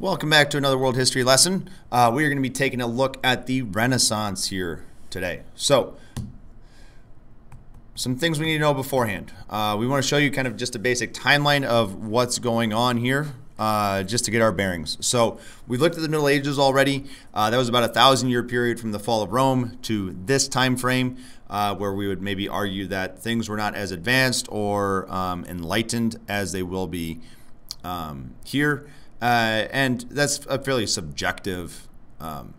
Welcome back to another world history lesson. Uh, we are going to be taking a look at the Renaissance here today. So, some things we need to know beforehand. Uh, we want to show you kind of just a basic timeline of what's going on here. Uh, just to get our bearings. So we've looked at the Middle Ages already. Uh, that was about a thousand year period from the fall of Rome to this time frame, uh, where we would maybe argue that things were not as advanced or um, enlightened as they will be um, here. Uh, and that's a fairly subjective um,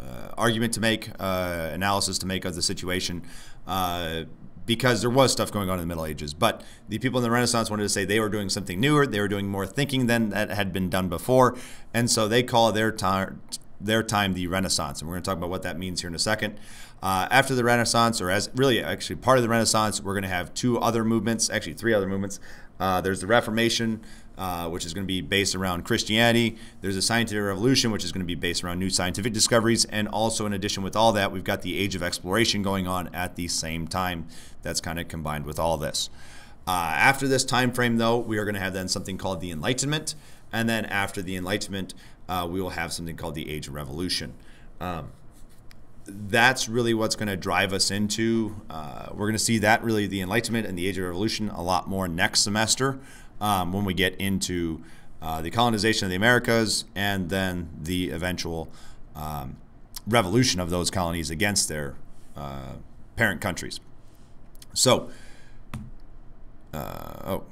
uh, argument to make, uh, analysis to make of the situation, uh, because there was stuff going on in the Middle Ages. But the people in the Renaissance wanted to say they were doing something newer, they were doing more thinking than that had been done before, and so they call their time their time the Renaissance, and we're going to talk about what that means here in a second. Uh, after the Renaissance, or as really actually part of the Renaissance, we're going to have two other movements, actually three other movements. Uh, there's the Reformation, uh, which is going to be based around Christianity. There's a scientific revolution, which is going to be based around new scientific discoveries. And also, in addition with all that, we've got the age of exploration going on at the same time. That's kind of combined with all this. Uh, after this time frame, though, we are going to have then something called the Enlightenment. And then after the Enlightenment, uh, we will have something called the Age of Revolution. Um, that's really what's going to drive us into. Uh, we're going to see that really the Enlightenment and the Age of Revolution a lot more next semester um, when we get into uh, the colonization of the Americas and then the eventual um, revolution of those colonies against their uh, parent countries. So, uh, oh,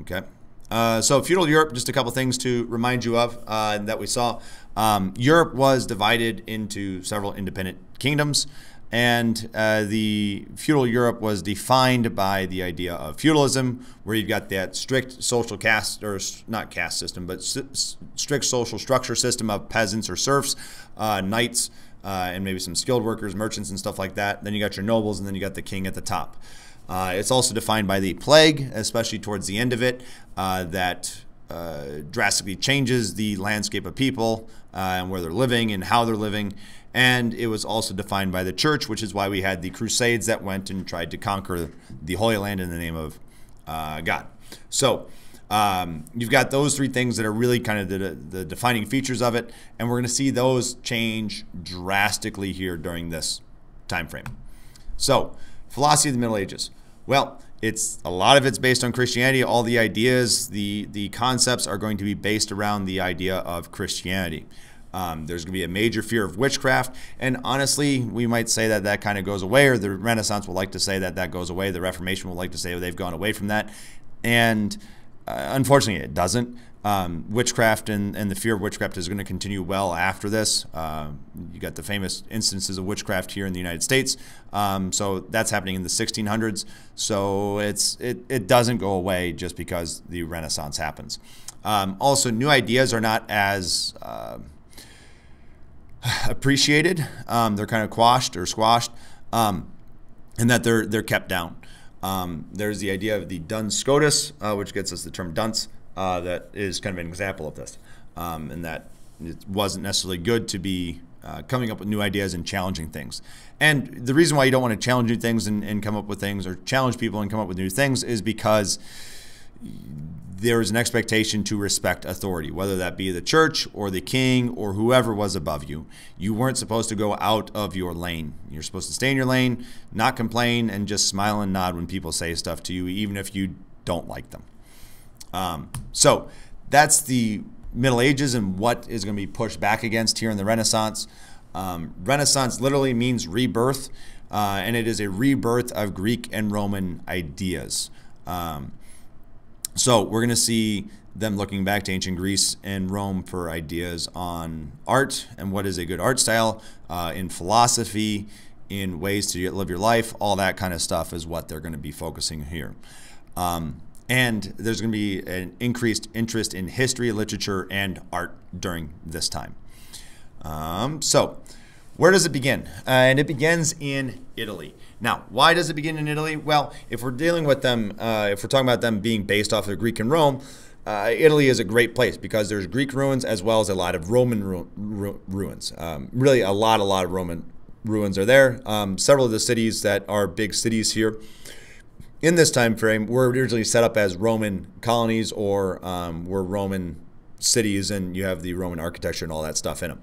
okay. Uh, so feudal Europe, just a couple things to remind you of uh, that we saw. Um, Europe was divided into several independent kingdoms, and uh, the feudal Europe was defined by the idea of feudalism, where you've got that strict social caste, or not caste system, but strict social structure system of peasants or serfs, uh, knights, uh, and maybe some skilled workers, merchants, and stuff like that. Then you got your nobles, and then you got the king at the top. Uh, it's also defined by the plague, especially towards the end of it, uh, that uh, drastically changes the landscape of people and where they're living and how they're living. And it was also defined by the church, which is why we had the Crusades that went and tried to conquer the Holy Land in the name of uh, God. So um, you've got those three things that are really kind of the, the defining features of it, and we're going to see those change drastically here during this time frame. So, philosophy of the Middle Ages. Well, it's a lot of it's based on Christianity. All the ideas, the the concepts are going to be based around the idea of Christianity. Um, there's going to be a major fear of witchcraft, and honestly, we might say that that kind of goes away, or the Renaissance will like to say that that goes away. The Reformation will like to say they've gone away from that, and uh, unfortunately, it doesn't. Um, witchcraft and, and the fear of witchcraft is going to continue well after this. Uh, you got the famous instances of witchcraft here in the United States. Um, so that's happening in the 1600s. So it's it, it doesn't go away just because the Renaissance happens. Um, also, new ideas are not as uh, appreciated. Um, they're kind of quashed or squashed, um, and that they're they're kept down. Um, there's the idea of the Duns Scotus, uh, which gets us the term dunce uh, that is kind of an example of this, um, and that it wasn't necessarily good to be uh, coming up with new ideas and challenging things. And the reason why you don't want to challenge new things and, and come up with things or challenge people and come up with new things is because there is an expectation to respect authority, whether that be the church or the king or whoever was above you. You weren't supposed to go out of your lane. You're supposed to stay in your lane, not complain, and just smile and nod when people say stuff to you, even if you don't like them. Um, so that's the Middle Ages and what is going to be pushed back against here in the Renaissance. Um, Renaissance literally means rebirth, uh, and it is a rebirth of Greek and Roman ideas. Um, so we're going to see them looking back to ancient Greece and Rome for ideas on art and what is a good art style, uh, in philosophy, in ways to live your life, all that kind of stuff is what they're going to be focusing here. Um, and there's going to be an increased interest in history, literature, and art during this time. Um, so, where does it begin? Uh, and it begins in Italy. Now, why does it begin in Italy? Well, if we're dealing with them, uh, if we're talking about them being based off of Greek and Rome, uh, Italy is a great place because there's Greek ruins as well as a lot of Roman ru- ru- ruins. Um, really, a lot, a lot of Roman ruins are there. Um, several of the cities that are big cities here in this time frame were originally set up as Roman colonies or um, were Roman cities and you have the Roman architecture and all that stuff in them.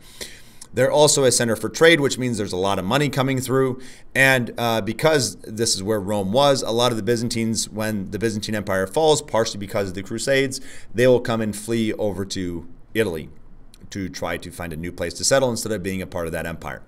They're also a center for trade, which means there's a lot of money coming through. And uh, because this is where Rome was, a lot of the Byzantines, when the Byzantine Empire falls, partially because of the Crusades, they will come and flee over to Italy to try to find a new place to settle instead of being a part of that empire.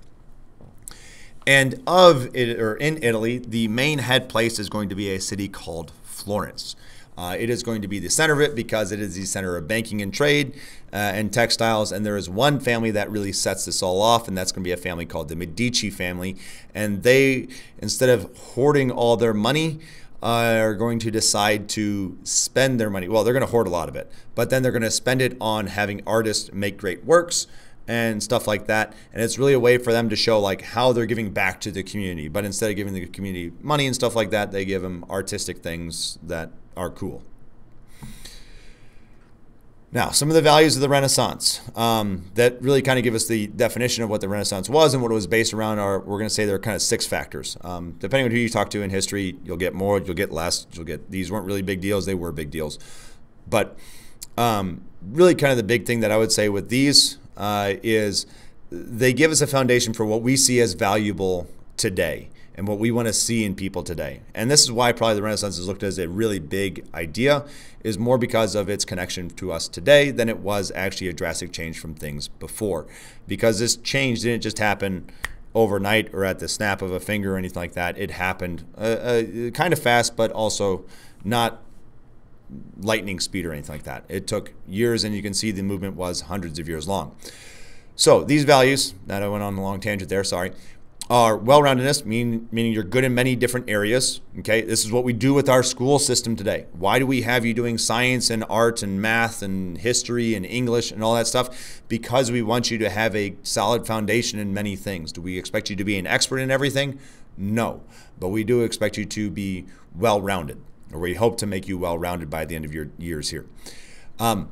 And of it, or in Italy, the main head place is going to be a city called Florence. Uh, it is going to be the center of it because it is the center of banking and trade uh, and textiles. And there is one family that really sets this all off, and that's going to be a family called the Medici family. And they, instead of hoarding all their money, uh, are going to decide to spend their money. Well, they're going to hoard a lot of it, but then they're going to spend it on having artists make great works and stuff like that. And it's really a way for them to show like how they're giving back to the community. But instead of giving the community money and stuff like that, they give them artistic things that are cool. Now, some of the values of the Renaissance um, that really kind of give us the definition of what the Renaissance was and what it was based around are, we're going to say there are kind of six factors. Um, depending on who you talk to in history, you'll get more, you'll get less, you'll get, these weren't really big deals, they were big deals. But um, really kind of the big thing that I would say with these uh, is they give us a foundation for what we see as valuable today and what we want to see in people today. And this is why probably the Renaissance is looked at as a really big idea, is more because of its connection to us today than it was actually a drastic change from things before. Because this change didn't just happen overnight or at the snap of a finger or anything like that. It happened uh, uh, kind of fast, but also not lightning speed or anything like that. It took years, and you can see the movement was hundreds of years long. So these values, that I went on a long tangent there, sorry, are well-roundedness, mean, meaning you're good in many different areas. Okay, this is what we do with our school system today. Why do we have you doing science and art and math and history and English and all that stuff? Because we want you to have a solid foundation in many things. Do we expect you to be an expert in everything? No, but we do expect you to be well-rounded, or we hope to make you well-rounded by the end of your years here. Um,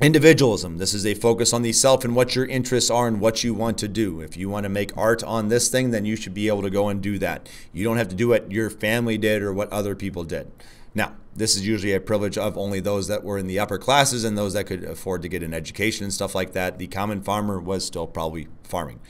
Individualism. This is a focus on the self and what your interests are and what you want to do. If you want to make art on this thing, then you should be able to go and do that. You don't have to do what your family did or what other people did. Now, this is usually a privilege of only those that were in the upper classes and those that could afford to get an education and stuff like that. The common farmer was still probably farming.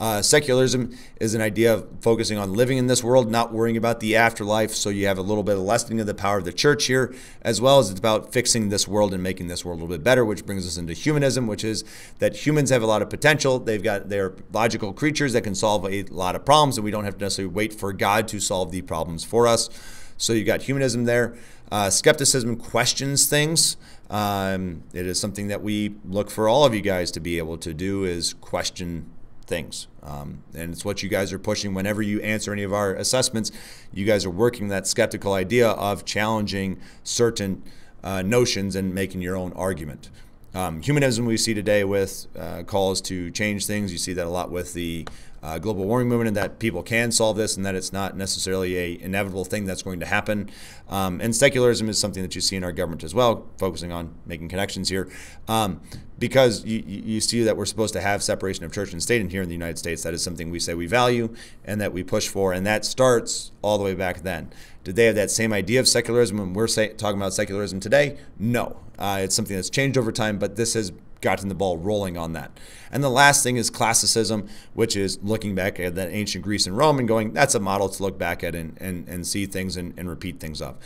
Uh, secularism is an idea of focusing on living in this world, not worrying about the afterlife. So you have a little bit of lessening of the power of the church here, as well as it's about fixing this world and making this world a little bit better, which brings us into humanism, which is that humans have a lot of potential. They've got they're logical creatures that can solve a lot of problems, and we don't have to necessarily wait for God to solve the problems for us. So you've got humanism there. Uh, skepticism questions things. Um, it is something that we look for all of you guys to be able to do is question things. Um, and it's what you guys are pushing whenever you answer any of our assessments. You guys are working that skeptical idea of challenging certain uh, notions and making your own argument. Um, humanism we see today with uh, calls to change things. You see that a lot with the uh, global warming movement and that people can solve this and that it's not necessarily a inevitable thing that's going to happen. Um, and secularism is something that you see in our government as well, focusing on making connections here. Um, because you, you see that we're supposed to have separation of church and state, and here in the United States, that is something we say we value and that we push for, and that starts all the way back then. Did they have that same idea of secularism when we're say, talking about secularism today? No. Uh, it's something that's changed over time, but this has gotten the ball rolling on that. And the last thing is classicism, which is looking back at that ancient Greece and Rome and going, that's a model to look back at and, and, and see things and, and repeat things of.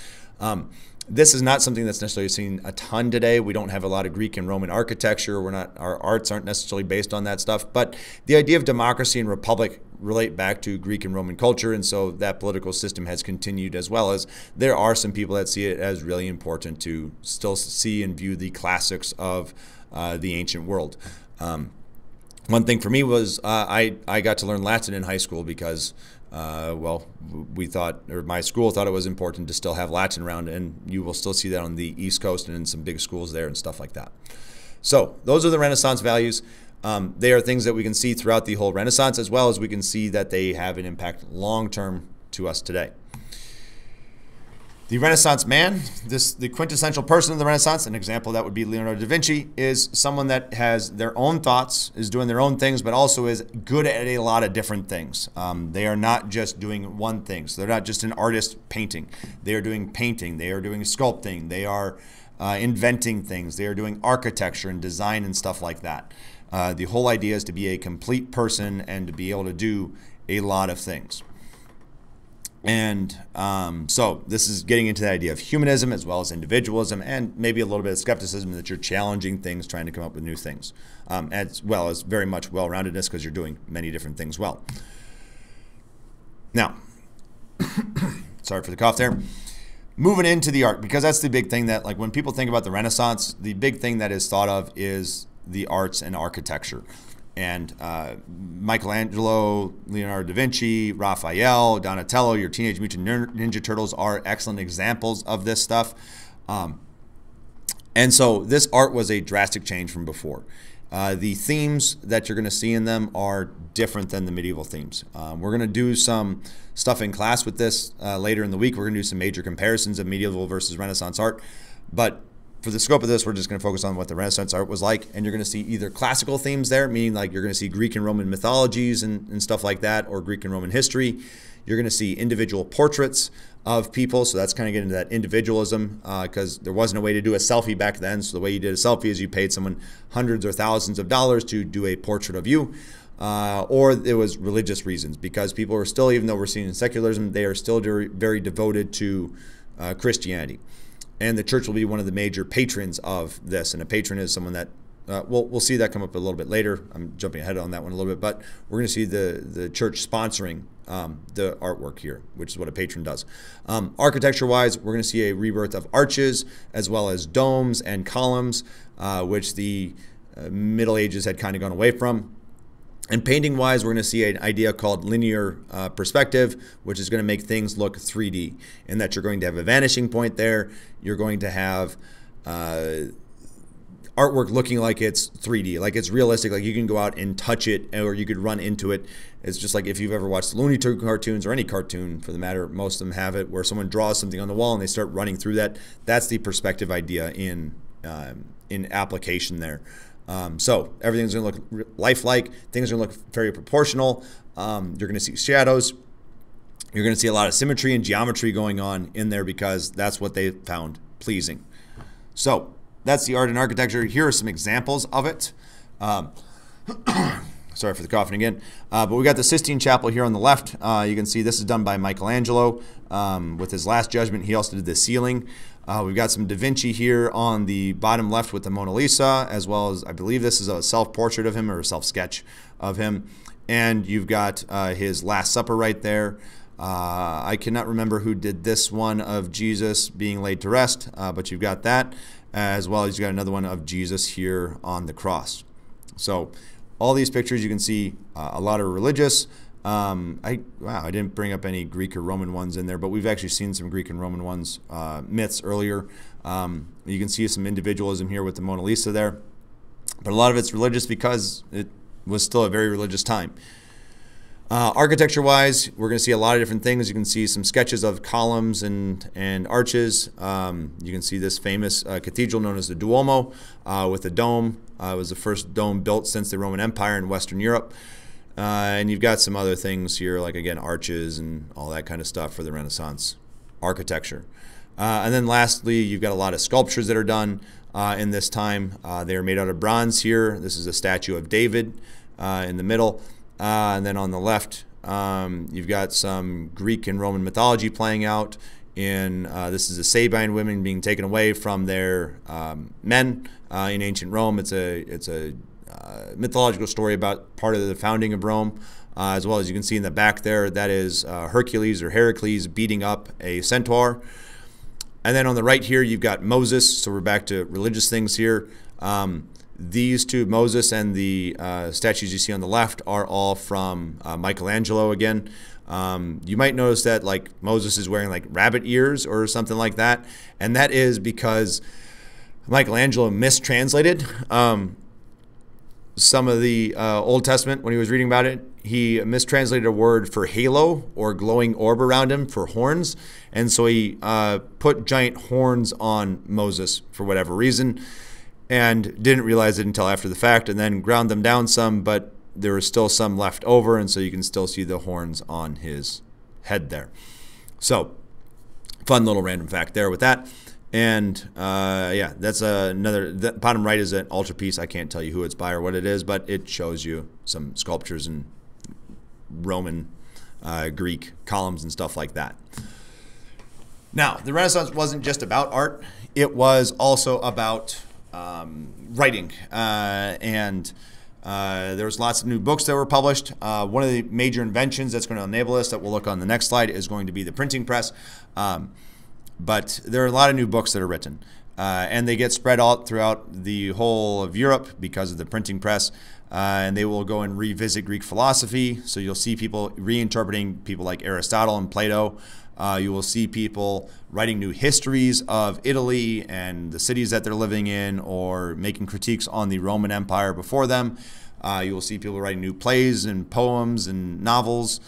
Um, this is not something that's necessarily seen a ton today. We don't have a lot of Greek and Roman architecture. We're not our arts aren't necessarily based on that stuff. But the idea of democracy and republic relate back to Greek and Roman culture, and so that political system has continued as well as there are some people that see it as really important to still see and view the classics of uh, the ancient world. Um, one thing for me was uh, I, I got to learn Latin in high school because, uh, well, we thought, or my school thought it was important to still have Latin around, and you will still see that on the East Coast and in some big schools there and stuff like that. So, those are the Renaissance values. Um, they are things that we can see throughout the whole Renaissance, as well as we can see that they have an impact long term to us today. The Renaissance man, this the quintessential person of the Renaissance, an example that would be Leonardo da Vinci, is someone that has their own thoughts, is doing their own things, but also is good at a lot of different things. Um, they are not just doing one thing. So they're not just an artist painting. They are doing painting. They are doing sculpting. They are uh, inventing things. They are doing architecture and design and stuff like that. Uh, the whole idea is to be a complete person and to be able to do a lot of things. And um, so this is getting into the idea of humanism as well as individualism and maybe a little bit of skepticism that you're challenging things, trying to come up with new things, um, as well as very much well roundedness because you're doing many different things well. Now, sorry for the cough there. Moving into the art, because that's the big thing that, like, when people think about the Renaissance, the big thing that is thought of is the arts and architecture and uh, Michelangelo, Leonardo da Vinci, Raphael, Donatello, your Teenage Mutant Ninja Turtles are excellent examples of this stuff. Um, and so this art was a drastic change from before. Uh, the themes that you're going to see in them are different than the medieval themes. Um, we're going to do some stuff in class with this uh, later in the week. We're going to do some major comparisons of medieval versus Renaissance art. But for the scope of this, we're just going to focus on what the Renaissance art was like. And you're going to see either classical themes there, meaning like you're going to see Greek and Roman mythologies and, and stuff like that, or Greek and Roman history. You're going to see individual portraits of people. So that's kind of getting into that individualism because uh, there wasn't a way to do a selfie back then. So the way you did a selfie is you paid someone hundreds or thousands of dollars to do a portrait of you. Uh, or it was religious reasons because people are still, even though we're seeing secularism, they are still very, very devoted to uh, Christianity and the church will be one of the major patrons of this. And a patron is someone that uh, we'll, we'll see that come up a little bit later. I'm jumping ahead on that one a little bit, but we're going to see the, the church sponsoring um, the artwork here, which is what a patron does. Um, architecture wise, we're going to see a rebirth of arches as well as domes and columns, uh, which the uh, Middle Ages had kind of gone away from. And painting wise, we're going to see an idea called linear uh, perspective, which is going to make things look 3D, in that you're going to have a vanishing point there. You're going to have uh, artwork looking like it's 3D, like it's realistic, like you can go out and touch it or you could run into it. It's just like if you've ever watched Looney Tunes cartoons or any cartoon for the matter, most of them have it where someone draws something on the wall and they start running through that. That's the perspective idea in um, in application there. Um, so everything's going to look lifelike. Things are going to look very proportional. Um, you're going to see shadows. You're going to see a lot of symmetry and geometry going on in there because that's what they found pleasing. So that's the art and architecture. Here are some examples of it. Um, sorry for the coughing again. Uh, but we got the Sistine Chapel here on the left. Uh, you can see this is done by Michelangelo um, with his Last Judgment. He also did the ceiling. Uh, we've got some Da Vinci here on the bottom left with the Mona Lisa, as well as I believe this is a self portrait of him or a self sketch of him. And you've got uh, his Last Supper right there. Uh, I cannot remember who did this one of Jesus being laid to rest, uh, but you've got that, as well as you've got another one of Jesus here on the cross. So, all these pictures you can see uh, a lot of religious, um, I wow, I didn't bring up any Greek or Roman ones in there, but we've actually seen some Greek and Roman ones uh, myths earlier. Um, you can see some individualism here with the Mona Lisa there, but a lot of it's religious because it was still a very religious time. Uh, architecture wise, we're going to see a lot of different things. You can see some sketches of columns and, and arches. Um, you can see this famous uh, cathedral known as the Duomo uh, with a dome. Uh, it was the first dome built since the Roman Empire in Western Europe. Uh, and you've got some other things here, like again, arches and all that kind of stuff for the Renaissance architecture. Uh, and then lastly, you've got a lot of sculptures that are done uh, in this time. Uh, they are made out of bronze here. This is a statue of David uh, in the middle. Uh, and then on the left, um, you've got some Greek and Roman mythology playing out. In this is the Sabine women being taken away from their um, men in ancient Rome. It's a it's a uh, mythological story about part of the founding of Rome. Uh, as well as you can see in the back there, that is uh, Hercules or Heracles beating up a centaur. And then on the right here, you've got Moses. So we're back to religious things here. Um, these two, Moses and the uh, statues you see on the left, are all from uh, Michelangelo again. Um, you might notice that like Moses is wearing like rabbit ears or something like that, and that is because Michelangelo mistranslated. Um, some of the uh, Old Testament when he was reading about it. He mistranslated a word for halo or glowing orb around him for horns. And so he uh, put giant horns on Moses for whatever reason and didn't realize it until after the fact and then ground them down some, but there was still some left over. And so you can still see the horns on his head there. So, fun little random fact there with that. And uh, yeah, that's another. The bottom right is an altar piece. I can't tell you who it's by or what it is, but it shows you some sculptures and Roman, uh, Greek columns and stuff like that. Now, the Renaissance wasn't just about art; it was also about um, writing uh, and. Uh, there was lots of new books that were published. Uh, one of the major inventions that's going to enable us that we'll look on the next slide is going to be the printing press. Um, but there are a lot of new books that are written, uh, and they get spread out throughout the whole of Europe because of the printing press. Uh, and they will go and revisit Greek philosophy. So you'll see people reinterpreting people like Aristotle and Plato. Uh, you will see people writing new histories of Italy and the cities that they're living in, or making critiques on the Roman Empire before them. Uh, you will see people writing new plays and poems and novels.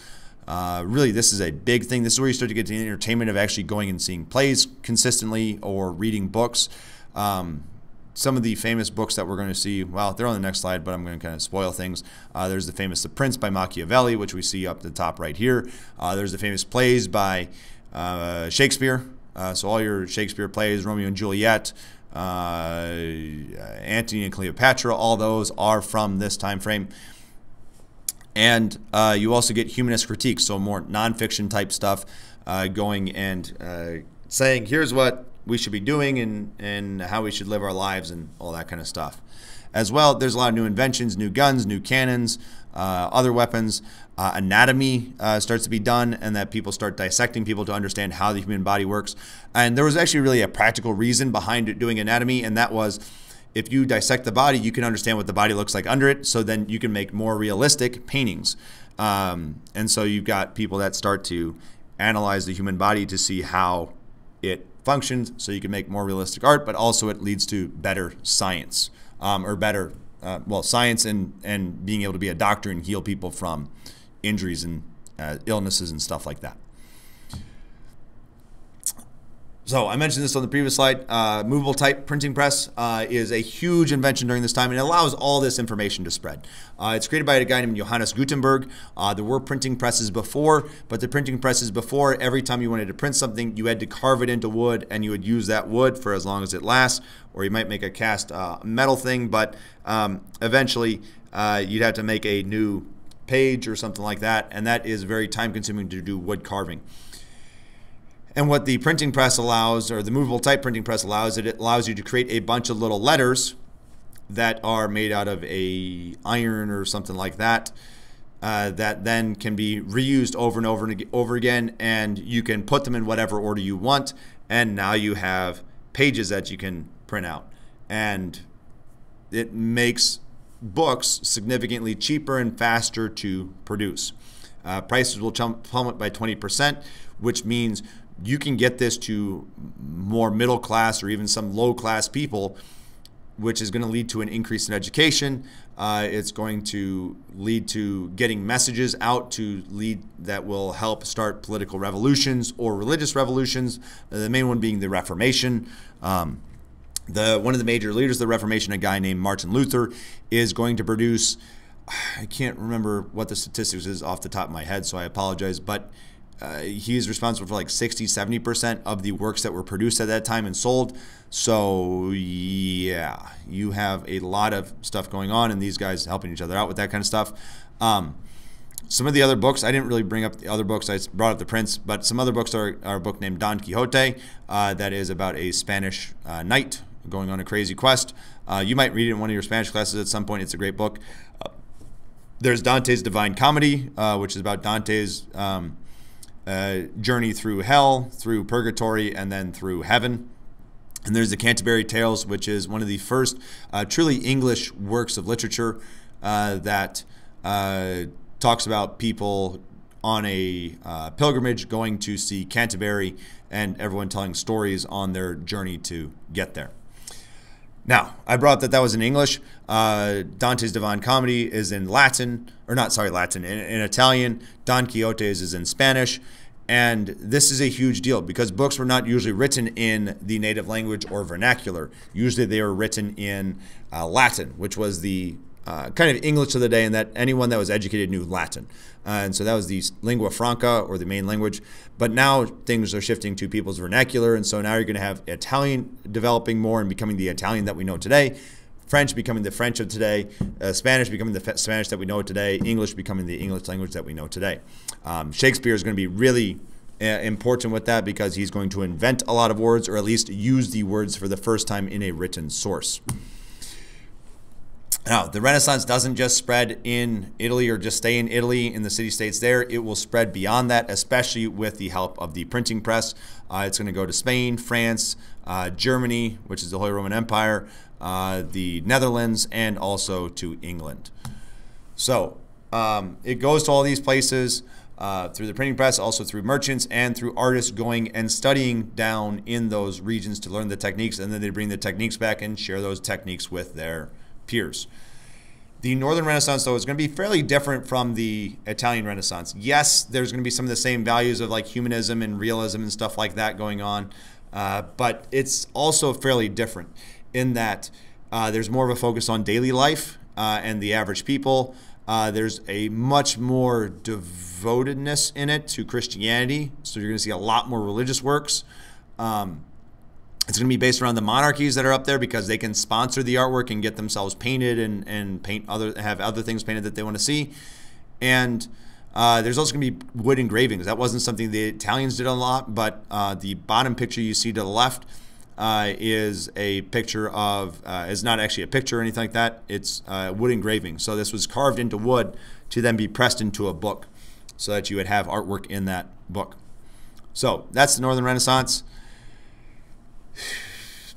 Uh, really, this is a big thing. This is where you start to get the entertainment of actually going and seeing plays consistently or reading books. Um, some of the famous books that we're going to see, well, they're on the next slide, but I'm going to kind of spoil things. Uh, there's the famous The Prince by Machiavelli, which we see up the top right here. Uh, there's the famous plays by uh, Shakespeare. Uh, so all your Shakespeare plays, Romeo and Juliet, Antony and Cleopatra, all those are from this time frame. And uh, you also get humanist critiques, so more nonfiction type stuff, uh, going and uh, saying, here's what we should be doing and, and how we should live our lives and all that kind of stuff. As well, there's a lot of new inventions, new guns, new cannons, uh, other weapons. Uh, anatomy uh, starts to be done, and that people start dissecting people to understand how the human body works. And there was actually really a practical reason behind doing anatomy, and that was if you dissect the body, you can understand what the body looks like under it. So then you can make more realistic paintings. Um, and so you've got people that start to analyze the human body to see how it functions so you can make more realistic art, but also it leads to better science um, or better, uh, well, science and, and being able to be a doctor and heal people from injuries and uh, illnesses and stuff like that. So I mentioned this on the previous slide. Uh, movable type printing press uh, is a huge invention during this time, and it allows all this information to spread. Uh, it's created by a guy named Johannes Gutenberg. Uh, there were printing presses before, but the printing presses before, every time you wanted to print something, you had to carve it into wood, and you would use that wood for as long as it lasts, or you might make a cast uh, metal thing, but um, eventually uh, you'd have to make a new page or something like that, and that is very time consuming to do wood carving. And what the printing press allows, or the movable type printing press allows, it allows you to create a bunch of little letters that are made out of a iron or something like that. Uh, that then can be reused over and over and over again, and you can put them in whatever order you want. And now you have pages that you can print out, and it makes books significantly cheaper and faster to produce. Uh, prices will plummet by 20%, which means you can get this to more middle class or even some low class people, which is going to lead to an increase in education. Uh, it's going to lead to getting messages out to lead that will help start political revolutions or religious revolutions. Uh, the main one being the Reformation. Um, the one of the major leaders of the Reformation, a guy named Martin Luther, is going to produce. I can't remember what the statistics is off the top of my head, so I apologize. But uh, he's responsible for like 60 70% of the works that were produced at that time and sold. So yeah you have a lot of stuff going on and these guys helping each other out with that kind of stuff. Um, some of the other books i didn't really bring up the other books i brought up the prince but some other books are, are a book named don quixote uh, that is about a spanish uh, knight going on a crazy quest. Uh, you might read it in one of your spanish classes at some point it's a great book. Uh, there's dante's divine comedy uh, which is about dante's um, uh, journey through hell, through purgatory, and then through heaven. And there's the Canterbury Tales, which is one of the first uh, truly English works of literature uh, that uh, talks about people on a uh, pilgrimage going to see Canterbury and everyone telling stories on their journey to get there. Now, I brought that that was in English. Uh, Dante's Divine Comedy is in Latin, or not, sorry, Latin, in, in Italian. Don Quixote's is in Spanish. And this is a huge deal because books were not usually written in the native language or vernacular. Usually they were written in uh, Latin, which was the uh, kind of English of the day, and that anyone that was educated knew Latin. Uh, and so that was the lingua franca or the main language. But now things are shifting to people's vernacular, and so now you're going to have Italian developing more and becoming the Italian that we know today. French becoming the French of today, uh, Spanish becoming the Spanish that we know today, English becoming the English language that we know today. Um, Shakespeare is going to be really uh, important with that because he's going to invent a lot of words or at least use the words for the first time in a written source. Now, the Renaissance doesn't just spread in Italy or just stay in Italy in the city states there. It will spread beyond that, especially with the help of the printing press. Uh, it's going to go to Spain, France, uh, Germany, which is the Holy Roman Empire, uh, the Netherlands, and also to England. So um, it goes to all these places. Uh, through the printing press, also through merchants and through artists going and studying down in those regions to learn the techniques, and then they bring the techniques back and share those techniques with their peers. The Northern Renaissance, though, is going to be fairly different from the Italian Renaissance. Yes, there's going to be some of the same values of like humanism and realism and stuff like that going on, uh, but it's also fairly different in that uh, there's more of a focus on daily life uh, and the average people. Uh, there's a much more devotedness in it to Christianity, so you're going to see a lot more religious works. Um, it's going to be based around the monarchies that are up there because they can sponsor the artwork and get themselves painted and, and paint other have other things painted that they want to see. And uh, there's also going to be wood engravings. That wasn't something the Italians did a lot, but uh, the bottom picture you see to the left uh, is a picture of uh, is not actually a picture or anything like that. It's uh, wood engraving. So this was carved into wood to then be pressed into a book, so that you would have artwork in that book. So that's the Northern Renaissance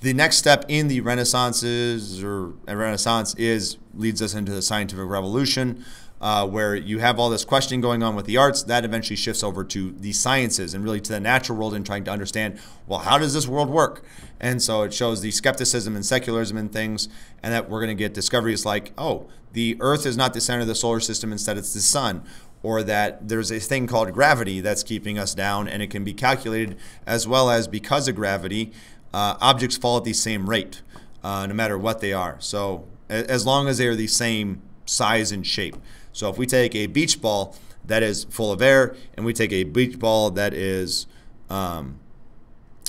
the next step in the Renaissances or Renaissance is leads us into the scientific revolution, uh, where you have all this questioning going on with the arts. That eventually shifts over to the sciences and really to the natural world and trying to understand, well, how does this world work? And so it shows the skepticism and secularism and things, and that we're going to get discoveries like, oh, the Earth is not the center of the solar system, instead it's the sun or that there's a thing called gravity that's keeping us down and it can be calculated as well as because of gravity uh, objects fall at the same rate, uh, no matter what they are. So as long as they are the same size and shape. So if we take a beach ball that is full of air, and we take a beach ball that is, um,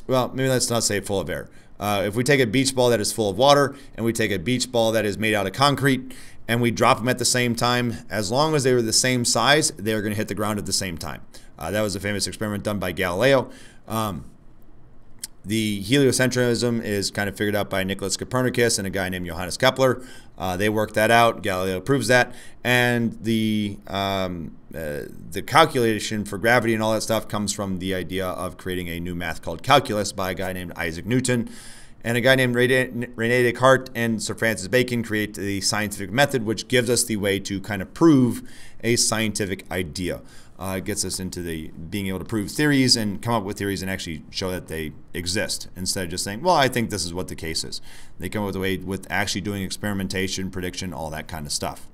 well, maybe let's not say full of air. Uh, if we take a beach ball that is full of water, and we take a beach ball that is made out of concrete, and we drop them at the same time, as long as they were the same size, they are going to hit the ground at the same time. Uh, that was a famous experiment done by Galileo. Um, the heliocentrism is kind of figured out by Nicholas Copernicus and a guy named Johannes Kepler. Uh, they worked that out. Galileo proves that, and the um, uh, the calculation for gravity and all that stuff comes from the idea of creating a new math called calculus by a guy named Isaac Newton. And a guy named Rene Descartes and Sir Francis Bacon create the scientific method, which gives us the way to kind of prove a scientific idea uh, gets us into the being able to prove theories and come up with theories and actually show that they exist instead of just saying, well, I think this is what the case is. They come up with a way with actually doing experimentation, prediction, all that kind of stuff.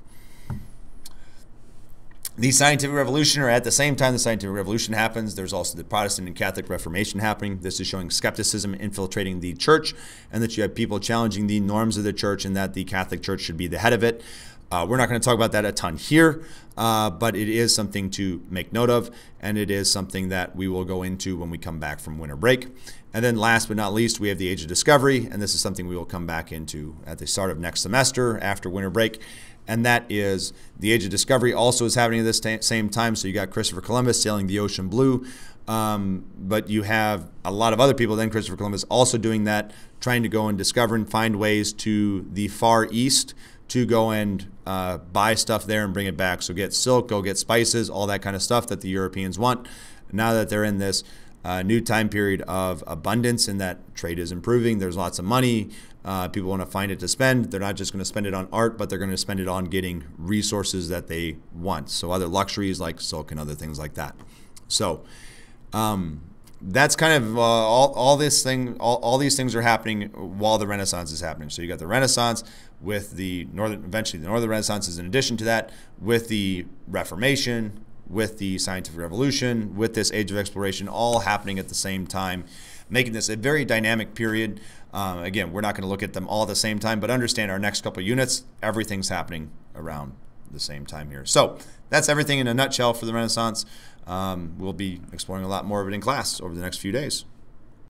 The scientific revolution, or at the same time the scientific revolution happens, there's also the Protestant and Catholic Reformation happening. This is showing skepticism infiltrating the church, and that you have people challenging the norms of the church, and that the Catholic Church should be the head of it. Uh, we're not going to talk about that a ton here, uh, but it is something to make note of, and it is something that we will go into when we come back from winter break. And then, last but not least, we have the Age of Discovery, and this is something we will come back into at the start of next semester after winter break. And that is the Age of Discovery also is happening at this same time. So you got Christopher Columbus sailing the ocean blue, um, but you have a lot of other people than Christopher Columbus also doing that, trying to go and discover and find ways to the far east to go and uh, buy stuff there and bring it back. So get silk, go get spices, all that kind of stuff that the Europeans want. Now that they're in this uh, new time period of abundance and that trade is improving, there's lots of money. Uh, people want to find it to spend. They're not just going to spend it on art, but they're going to spend it on getting resources that they want. So other luxuries like silk and other things like that. So um, that's kind of uh, all, all this thing all, all these things are happening while the renaissance is happening so you got the renaissance with the northern eventually the northern renaissance is in addition to that with the reformation with the scientific revolution with this age of exploration all happening at the same time making this a very dynamic period. Um, again, we're not going to look at them all at the same time, but understand our next couple units, everything's happening around the same time here. So that's everything in a nutshell for the Renaissance. Um, we'll be exploring a lot more of it in class over the next few days.